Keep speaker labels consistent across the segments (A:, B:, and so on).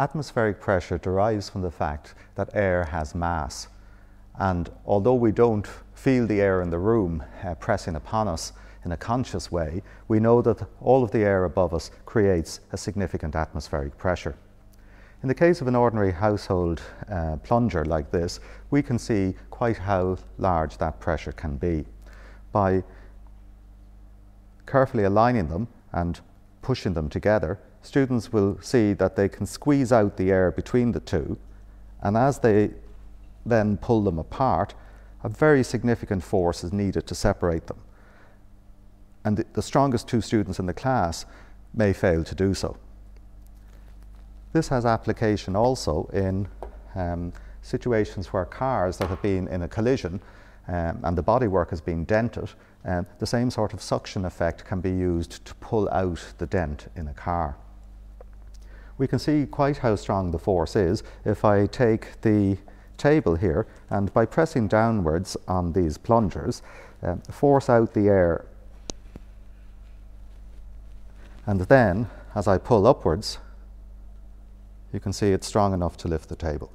A: Atmospheric pressure derives from the fact that air has mass. And although we don't feel the air in the room uh, pressing upon us in a conscious way, we know that all of the air above us creates a significant atmospheric pressure. In the case of an ordinary household uh, plunger like this, we can see quite how large that pressure can be. By carefully aligning them and pushing them together, students will see that they can squeeze out the air between the two, and as they then pull them apart, a very significant force is needed to separate them. And the, the strongest two students in the class may fail to do so. This has application also in um, situations where cars that have been in a collision um, and the bodywork has been dented, um, the same sort of suction effect can be used to pull out the dent in a car. We can see quite how strong the force is if I take the table here and by pressing downwards on these plungers, uh, force out the air and then as I pull upwards you can see it's strong enough to lift the table.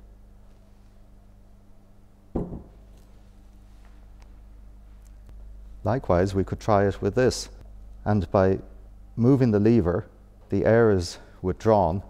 A: Likewise, we could try it with this. And by moving the lever, the air is withdrawn